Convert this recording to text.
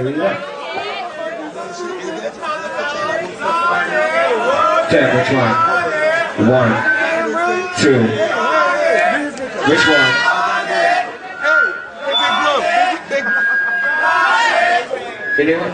Hallelujah. Which one? One, two. Which one? Anyone?